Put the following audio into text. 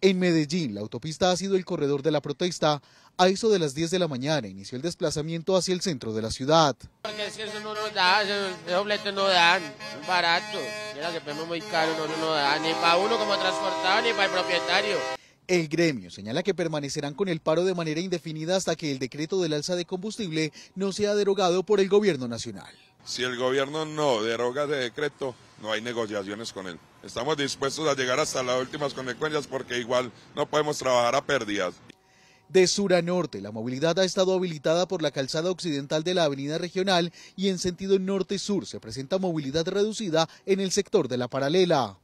En Medellín, la autopista ha sido el corredor de la protesta. A eso de las 10 de la mañana inició el desplazamiento hacia el centro de la ciudad. Porque es que eso no nos da, esos boletos no dan, son baratos. Mira que muy caro, no nos da ni para uno como transportado ni para el propietario. El gremio señala que permanecerán con el paro de manera indefinida hasta que el decreto del alza de combustible no sea derogado por el gobierno nacional. Si el gobierno no deroga ese decreto, no hay negociaciones con él. Estamos dispuestos a llegar hasta las últimas consecuencias porque igual no podemos trabajar a pérdidas. De sur a norte, la movilidad ha estado habilitada por la calzada occidental de la avenida regional y en sentido norte-sur se presenta movilidad reducida en el sector de la paralela.